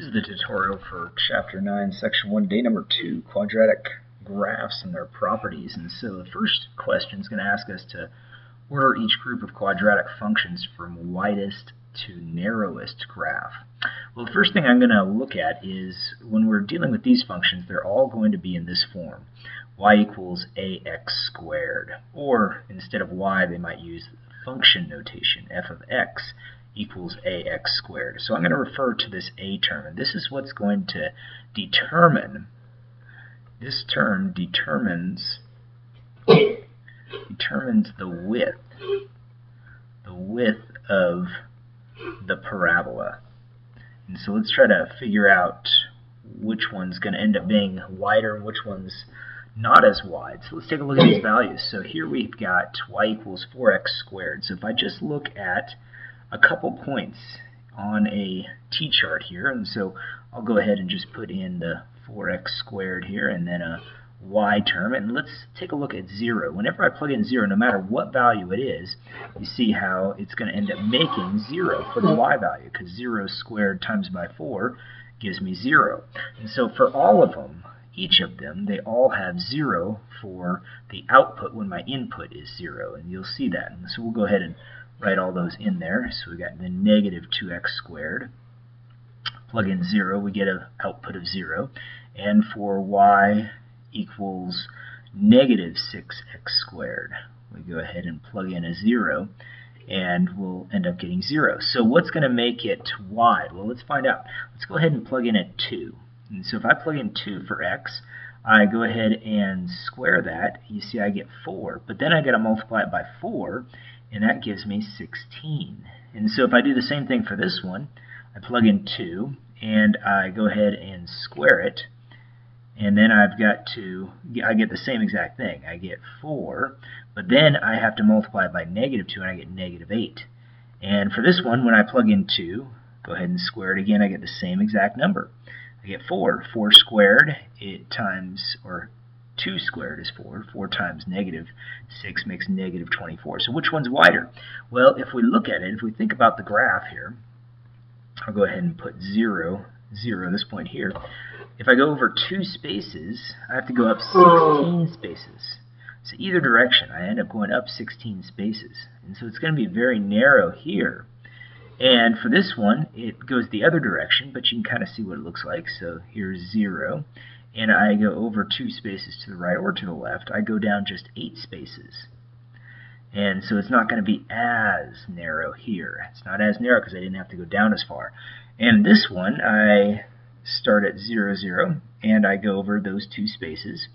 This is the tutorial for Chapter 9, Section 1, Day Number 2, Quadratic Graphs and Their Properties. And so the first question is going to ask us to order each group of quadratic functions from widest to narrowest graph. Well, the first thing I'm going to look at is when we're dealing with these functions, they're all going to be in this form. y equals ax squared. Or instead of y, they might use function notation, f of x equals ax squared. So I'm going to refer to this a term, and this is what's going to determine, this term determines, determines the width, the width of the parabola. And so let's try to figure out which one's going to end up being wider and which one's not as wide. So let's take a look at these values. So here we've got y equals 4x squared. So if I just look at a couple points on a t-chart here, and so I'll go ahead and just put in the 4x squared here and then a y term, and let's take a look at 0. Whenever I plug in 0, no matter what value it is, you see how it's going to end up making 0 for the y value, because 0 squared times by 4 gives me 0. And so for all of them, each of them, they all have 0 for the output when my input is 0, and you'll see that. And so we'll go ahead and write all those in there. So we got the negative 2x squared. Plug in 0, we get an output of 0. And for y equals negative 6x squared, we go ahead and plug in a 0 and we'll end up getting 0. So what's going to make it wide? Well, let's find out. Let's go ahead and plug in a 2. And so if I plug in 2 for x, I go ahead and square that. You see I get 4. But then I got to multiply it by 4, and that gives me 16. And so if I do the same thing for this one, I plug in 2, and I go ahead and square it, and then I've got to, I get the same exact thing. I get 4, but then I have to multiply by negative 2, and I get negative 8. And for this one, when I plug in 2, go ahead and square it again, I get the same exact number. I get 4. 4 squared it times, or 2 squared is 4. 4 times negative 6 makes negative 24. So which one's wider? Well, if we look at it, if we think about the graph here, I'll go ahead and put 0, 0 this point here. If I go over two spaces, I have to go up 16 spaces. So either direction, I end up going up 16 spaces. And so it's going to be very narrow here. And for this one, it goes the other direction, but you can kind of see what it looks like. So here's 0 and I go over two spaces to the right or to the left, I go down just eight spaces. And so it's not going to be as narrow here. It's not as narrow because I didn't have to go down as far. And this one, I start at 0, 0, and I go over those two spaces.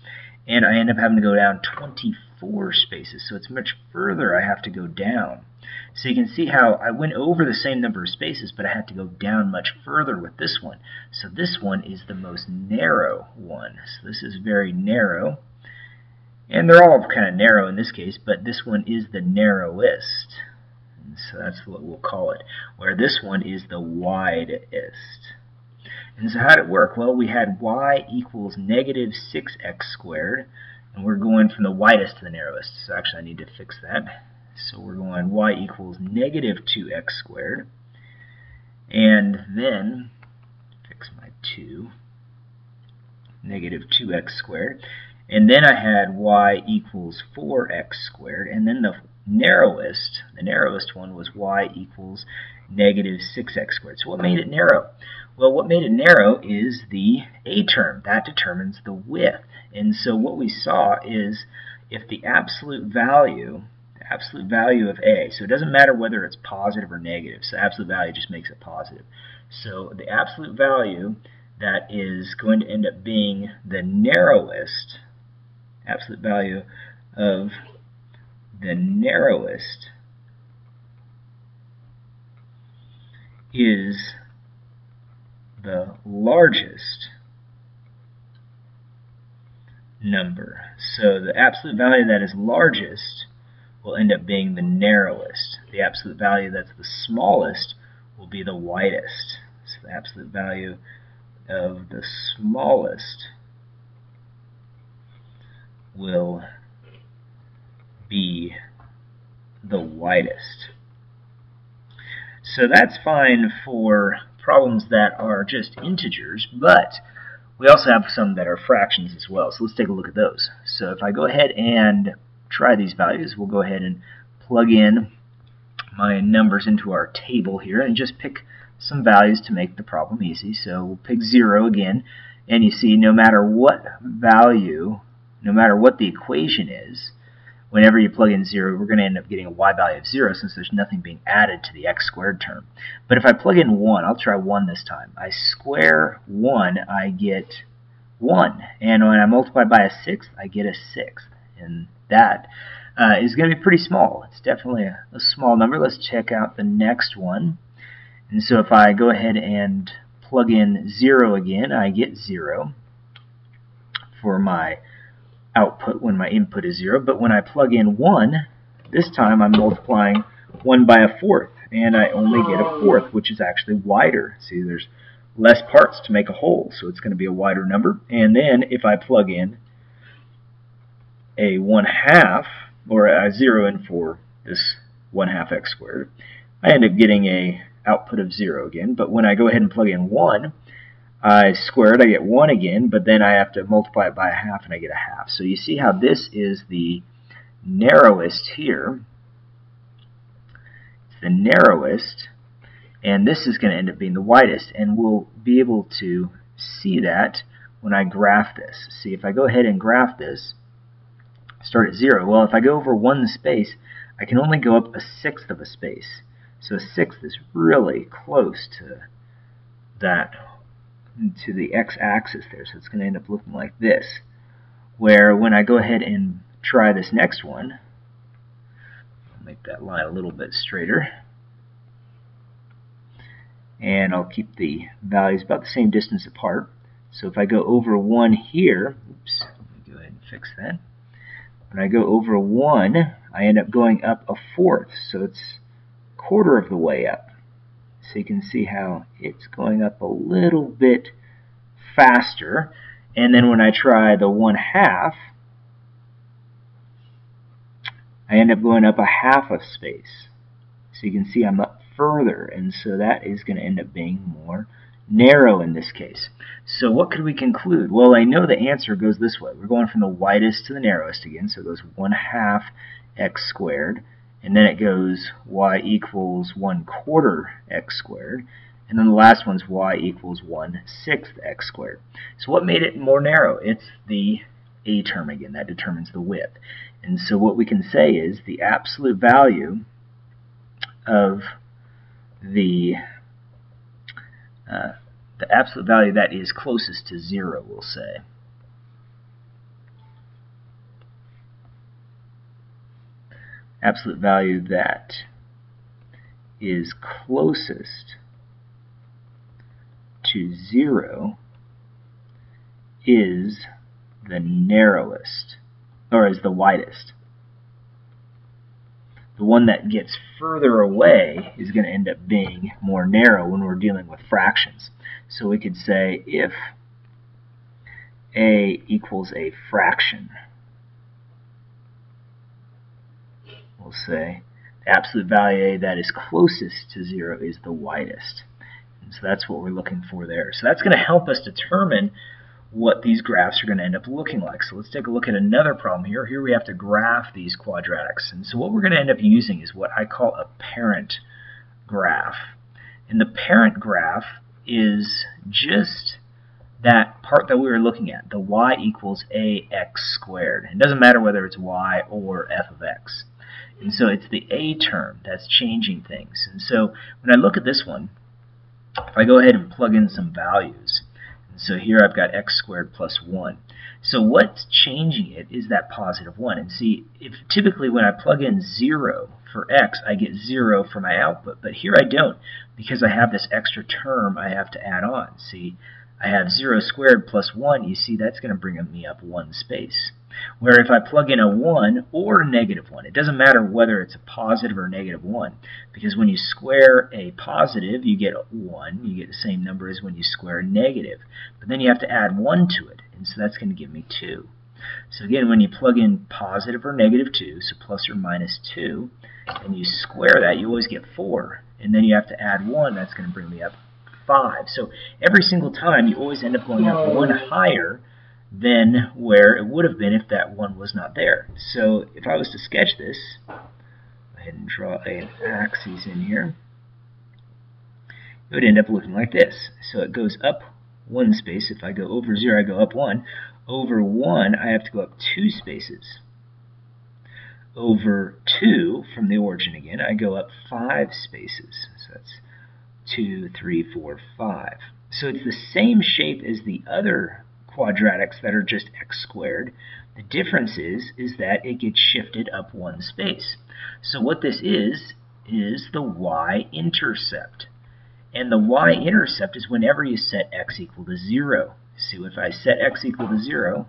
And I end up having to go down 24 spaces, so it's much further I have to go down. So you can see how I went over the same number of spaces, but I had to go down much further with this one. So this one is the most narrow one. So this is very narrow. And they're all kind of narrow in this case, but this one is the narrowest. So that's what we'll call it, where this one is the widest. And so how did it work? Well, we had y equals negative 6x squared, and we're going from the widest to the narrowest. So actually I need to fix that. So we're going y equals negative 2x squared. And then, fix my 2, negative 2x squared. And then I had y equals 4x squared. And then the narrowest, the narrowest one was y equals negative 6x squared. So what made it narrow? Well, what made it narrow is the a term. That determines the width. And so what we saw is if the absolute value absolute value of A. So it doesn't matter whether it's positive or negative. So absolute value just makes it positive. So the absolute value that is going to end up being the narrowest, absolute value of the narrowest is the largest number. So the absolute value that is largest will end up being the narrowest. The absolute value that's the smallest will be the widest. So the absolute value of the smallest will be the widest. So that's fine for problems that are just integers, but we also have some that are fractions as well. So let's take a look at those. So if I go ahead and try these values, we'll go ahead and plug in my numbers into our table here and just pick some values to make the problem easy. So we'll pick 0 again, and you see no matter what value, no matter what the equation is, whenever you plug in 0, we're going to end up getting a y value of 0 since there's nothing being added to the x squared term. But if I plug in 1, I'll try 1 this time. I square 1, I get 1. And when I multiply by a sixth, I get a sixth. And that uh, is going to be pretty small. It's definitely a, a small number. Let's check out the next one. And so if I go ahead and plug in 0 again, I get 0 for my output when my input is 0. But when I plug in 1, this time I'm multiplying 1 by a fourth. And I only get a fourth, which is actually wider. See, there's less parts to make a whole, so it's going to be a wider number. And then if I plug in a 1 half, or a 0 in for this 1 half x squared, I end up getting a output of 0 again. But when I go ahead and plug in 1, I square it, I get 1 again, but then I have to multiply it by a half and I get a half. So you see how this is the narrowest here. It's the narrowest, and this is going to end up being the widest. And we'll be able to see that when I graph this. See, if I go ahead and graph this, start at 0. Well, if I go over one space, I can only go up a sixth of a space. So a sixth is really close to that, to the x-axis there. So it's going to end up looking like this. Where when I go ahead and try this next one, I'll make that line a little bit straighter. And I'll keep the values about the same distance apart. So if I go over 1 here, oops, let me go ahead and fix that. When I go over 1, I end up going up a fourth, so it's quarter of the way up. So you can see how it's going up a little bit faster. And then when I try the 1 half, I end up going up a half of space. So you can see I'm up further, and so that is going to end up being more narrow in this case. So what could we conclude? Well, I know the answer goes this way. We're going from the widest to the narrowest again, so it goes 1 half x squared, and then it goes y equals 1 quarter x squared, and then the last one's y equals 1 sixth x squared. So what made it more narrow? It's the a term again. That determines the width. And so what we can say is the absolute value of the uh, the absolute value that is closest to 0, we'll say. Absolute value that is closest to 0 is the narrowest, or is the widest the one that gets further away is going to end up being more narrow when we're dealing with fractions. So we could say if a equals a fraction, we'll say the absolute value a that is closest to 0 is the widest. And so that's what we're looking for there. So that's going to help us determine what these graphs are going to end up looking like. So let's take a look at another problem here. Here we have to graph these quadratics. And so what we're going to end up using is what I call a parent graph. And the parent graph is just that part that we were looking at, the y equals ax squared. It doesn't matter whether it's y or f of x. And so it's the a term that's changing things. And so when I look at this one, if I go ahead and plug in some values, so here I've got x squared plus 1. So what's changing it is that positive 1. And see, if typically when I plug in 0 for x, I get 0 for my output. But here I don't, because I have this extra term I have to add on. See, I have 0 squared plus 1. You see, that's going to bring me up one space. Where if I plug in a 1 or a negative 1, it doesn't matter whether it's a positive or negative 1, because when you square a positive, you get 1. You get the same number as when you square a negative. But then you have to add 1 to it, and so that's going to give me 2. So again, when you plug in positive or negative 2, so plus or minus 2, and you square that, you always get 4. And then you have to add 1, that's going to bring me up 5. So every single time, you always end up going up one higher than where it would have been if that 1 was not there. So if I was to sketch this, go ahead and draw an axis in here, it would end up looking like this. So it goes up one space. If I go over 0, I go up 1. Over 1, I have to go up two spaces over 2 from the origin again, I go up 5 spaces. So that's 2, 3, 4, 5. So it's the same shape as the other quadratics that are just x squared. The difference is, is that it gets shifted up one space. So what this is, is the y-intercept. And the y-intercept is whenever you set x equal to 0. So if I set x equal to 0,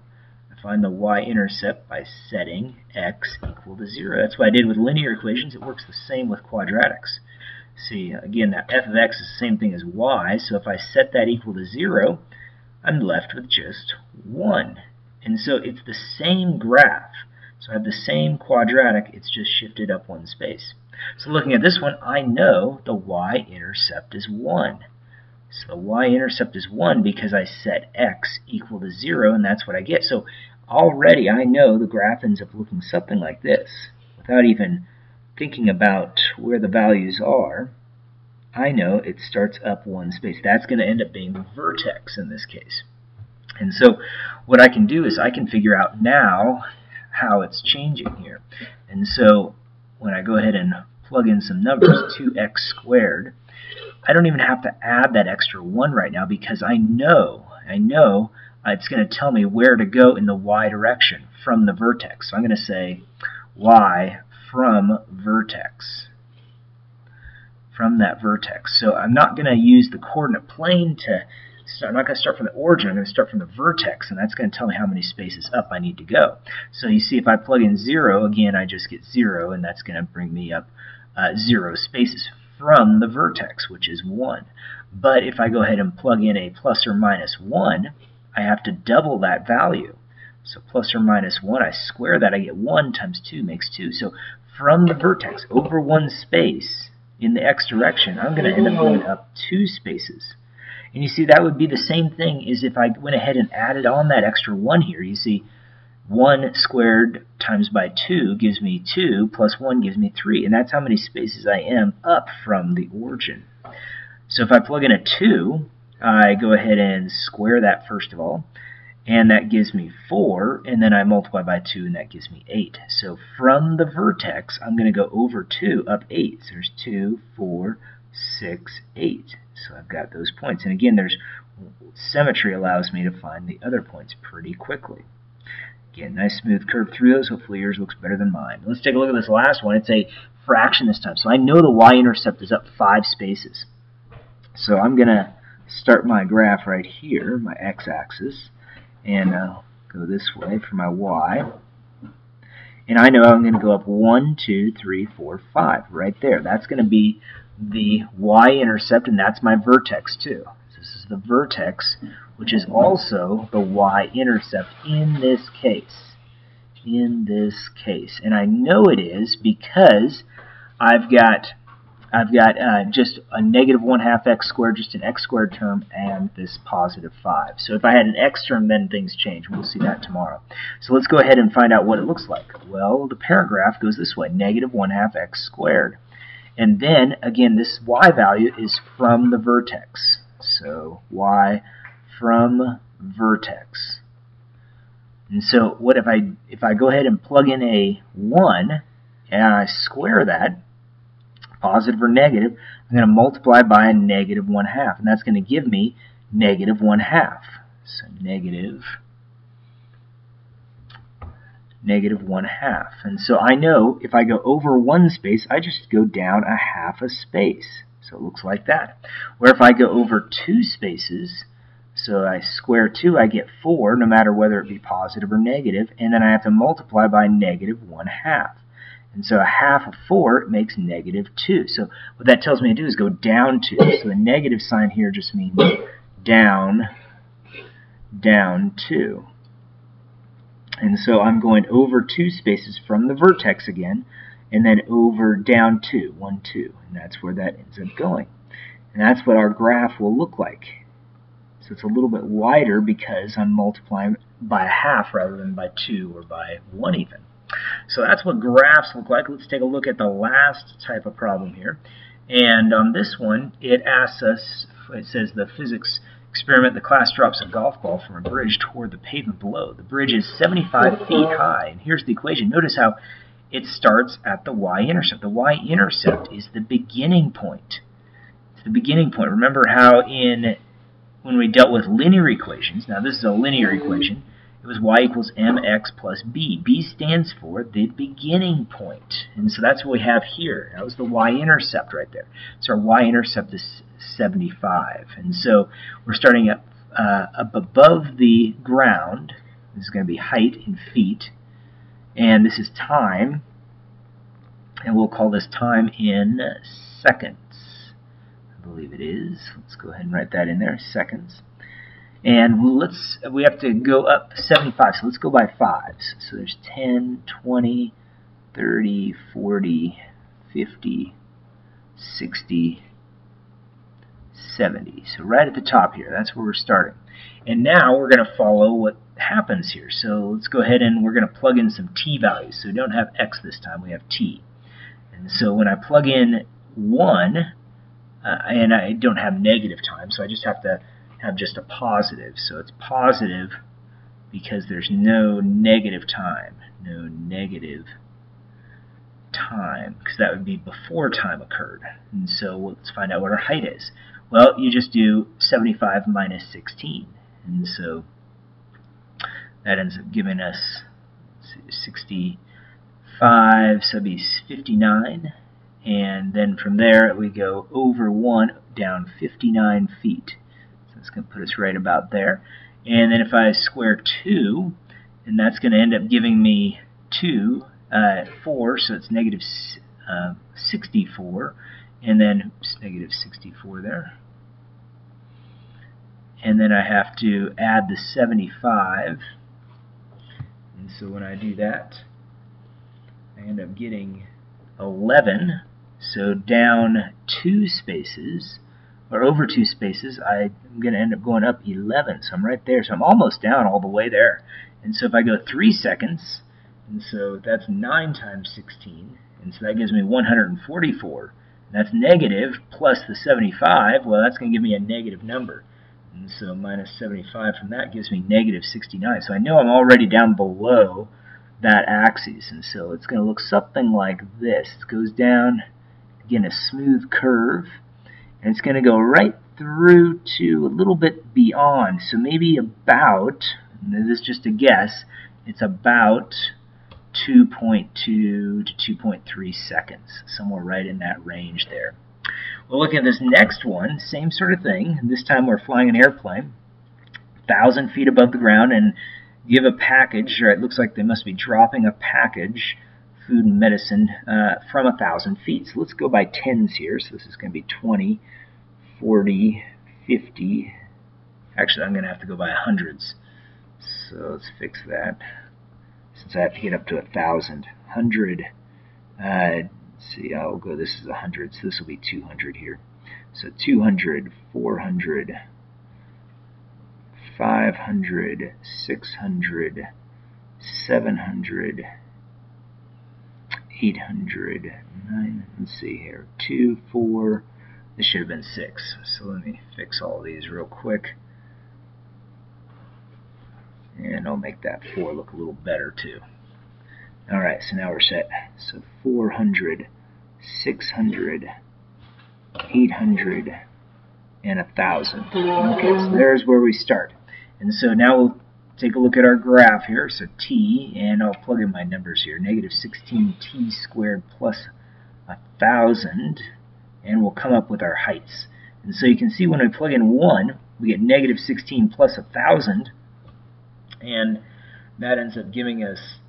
I find the y-intercept by setting x equal to 0. That's what I did with linear equations. It works the same with quadratics. See, again, that f of x is the same thing as y, so if I set that equal to 0, I'm left with just 1. And so it's the same graph. So I have the same quadratic, it's just shifted up one space. So looking at this one, I know the y-intercept is 1. So the y-intercept is 1 because I set x equal to 0, and that's what I get. So already I know the graph ends up looking something like this. Without even thinking about where the values are, I know it starts up one space. That's going to end up being the vertex in this case. And so what I can do is I can figure out now how it's changing here. And so when I go ahead and plug in some numbers, 2x squared, I don't even have to add that extra 1 right now because I know, I know it's going to tell me where to go in the y direction from the vertex. So I'm going to say y from vertex. From that vertex. So I'm not going to use the coordinate plane to start. I'm not going to start from the origin. I'm going to start from the vertex, and that's going to tell me how many spaces up I need to go. So you see, if I plug in 0, again, I just get 0, and that's going to bring me up uh, 0 spaces from the vertex, which is 1. But if I go ahead and plug in a plus or minus 1, I have to double that value. So plus or minus 1, I square that, I get 1 times 2 makes 2. So from the vertex over one space in the x direction, I'm going to end up going up two spaces. And you see that would be the same thing as if I went ahead and added on that extra 1 here. You see 1 squared times by 2 gives me 2, plus 1 gives me 3, and that's how many spaces I am up from the origin. So if I plug in a 2, I go ahead and square that first of all, and that gives me 4, and then I multiply by 2, and that gives me 8. So from the vertex, I'm going to go over 2, up 8. So there's 2, 4, 6, 8. So I've got those points. And again, there's symmetry allows me to find the other points pretty quickly. Again, nice smooth curve through those. Hopefully yours looks better than mine. Let's take a look at this last one. It's a fraction this time. So I know the y-intercept is up five spaces. So I'm going to start my graph right here, my x-axis, and I'll go this way for my y. And I know I'm going to go up 1, 2, 3, 4, 5, right there. That's going to be the y-intercept, and that's my vertex too. This is the vertex which is also the y-intercept in this case. In this case. And I know it is because I've got I've got uh, just a negative 1 half x squared, just an x squared term, and this positive 5. So if I had an x term, then things change. We'll see that tomorrow. So let's go ahead and find out what it looks like. Well, the parent graph goes this way, negative 1 half x squared. And then, again, this y value is from the vertex. So y from vertex. And so what if I if I go ahead and plug in a 1 and I square that, positive or negative, I'm going to multiply by a negative 1 half. And that's going to give me negative 1 half. So negative negative 1 half. And so I know if I go over one space, I just go down a half a space. So it looks like that. Where if I go over two spaces, so I square 2, I get 4, no matter whether it be positive or negative, and then I have to multiply by negative 1 half. And so a half of 4 makes negative 2. So what that tells me to do is go down 2. So the negative sign here just means down, down 2. And so I'm going over two spaces from the vertex again, and then over down 2, 1, 2. And that's where that ends up going. And that's what our graph will look like. So it's a little bit wider because I'm multiplying by a half rather than by 2 or by 1 even. So that's what graphs look like. Let's take a look at the last type of problem here. And on this one, it asks us, it says the physics experiment, the class drops a golf ball from a bridge toward the pavement below. The bridge is 75 feet high. And here's the equation. Notice how it starts at the y-intercept. The y-intercept is the beginning point. It's the beginning point. Remember how in when we dealt with linear equations, now this is a linear equation, it was y equals mx plus b. b stands for the beginning point. And so that's what we have here. That was the y-intercept right there. So our y-intercept is 75. And so we're starting up, uh, up above the ground. This is going to be height in feet. And this is time. And we'll call this time in seconds. I believe it is. Let's go ahead and write that in there, seconds. And let's we have to go up 75, so let's go by fives. So there's 10, 20, 30, 40, 50, 60, 70. So right at the top here, that's where we're starting. And now we're going to follow what happens here. So let's go ahead and we're going to plug in some t values. So we don't have x this time, we have t. And so when I plug in 1, uh, and I don't have negative time, so I just have to have just a positive. So it's positive because there's no negative time. No negative time, because that would be before time occurred. And so let's find out what our height is. Well, you just do 75 minus 16. And so that ends up giving us 65, so be 59. And then from there we go over 1 down 59 feet. That's going to put us right about there. And then if I square 2, and that's going to end up giving me 2, uh, 4, so it's negative uh, 64 and then negative 64 there. And then I have to add the 75. And so when I do that, I end up getting 11. So down two spaces, or over two spaces, I'm going to end up going up 11. So I'm right there. So I'm almost down all the way there. And so if I go three seconds, and so that's 9 times 16, and so that gives me 144. That's negative plus the 75. Well, that's going to give me a negative number. And so minus 75 from that gives me negative 69. So I know I'm already down below that axis. And so it's going to look something like this. It goes down, again, a smooth curve. And it's going to go right through to a little bit beyond. So maybe about, this is just a guess, it's about 2.2 to 2.3 seconds, somewhere right in that range there. Well, look at this next one, same sort of thing. This time we're flying an airplane, 1,000 feet above the ground, and give a package, or it looks like they must be dropping a package, food and medicine, uh, from 1,000 feet. So let's go by tens here. So this is going to be 20, 40, 50. Actually, I'm going to have to go by hundreds. So let's fix that since I have to get up to a thousand. Hundred, uh, see, I'll go, this is a hundred, so this will be 200 here. So 200, 400, 500, 600, 700, 800, 9, let's see here, 2, 4, this should have been 6. So let me fix all these real quick. And I'll make that 4 look a little better too. Alright, so now we're set. So 400, 600, 800, and 1,000. Okay, so there's where we start. And so now we'll take a look at our graph here. So t, and I'll plug in my numbers here, negative 16t squared plus 1,000, and we'll come up with our heights. And so you can see when we plug in 1, we get negative 16 plus 1,000, and that ends up giving us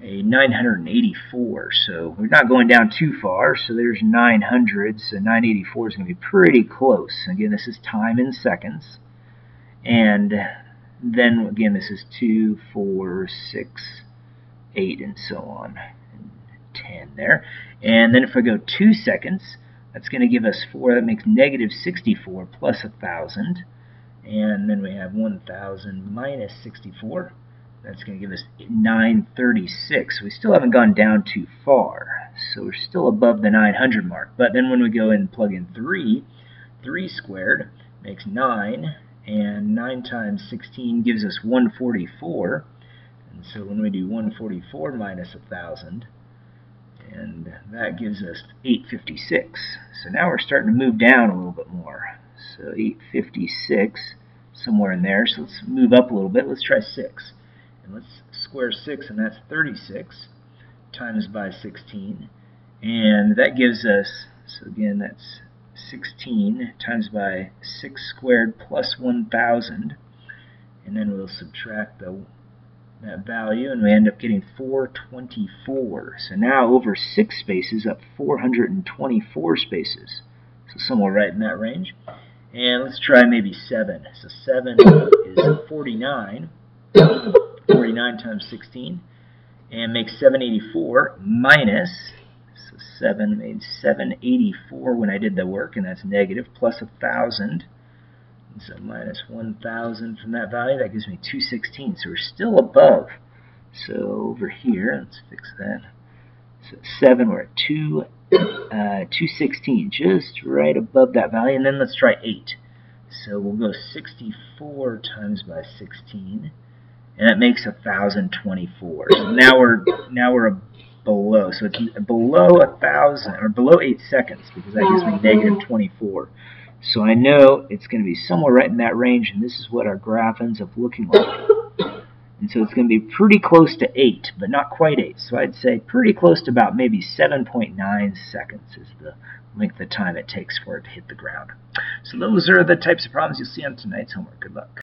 a 984 so we're not going down too far. So there's 900 so 984 is going to be pretty close. Again this is time in seconds. And then again this is 2 4 6 8 and so on and 10 there and then if I go 2 seconds That's going to give us 4. That makes negative 64 plus 1,000. And then we have 1,000 minus 64. That's going to give us 936. We still haven't gone down too far. So we're still above the 900 mark. But then when we go and plug in 3, 3 squared makes 9. And 9 times 16 gives us 144. And so when we do 144 minus 1,000, and that gives us 856. So now we're starting to move down a little bit more. So 856, somewhere in there. So let's move up a little bit. Let's try 6. And let's square 6, and that's 36 times by 16. And that gives us, so again, that's 16 times by 6 squared plus 1,000. And then we'll subtract the that value, and we end up getting 424. So now over 6 spaces, up 424 spaces. So somewhere right in that range. And let's try maybe 7. So 7 is 49. 49 times 16. And makes 784 minus, 7 made 784 when I did the work, and that's negative, plus 1,000. So minus 1,000 from that value, that gives me 216. So we're still above. So over here, let's fix that. So 7, we're at 2, uh, 216, just right above that value. And then let's try 8. So we'll go 64 times by 16, and that makes 1,024. So now we're now we're below. So it's below a thousand or below eight seconds because that gives me mm-hmm. negative 24. So I know it's going to be somewhere right in that range, and this is what our graph ends up looking like. And so it's going to be pretty close to 8, but not quite 8. So I'd say pretty close to about maybe 7.9 seconds is the length of time it takes for it to hit the ground. So those are the types of problems you'll see on tonight's homework. Good luck.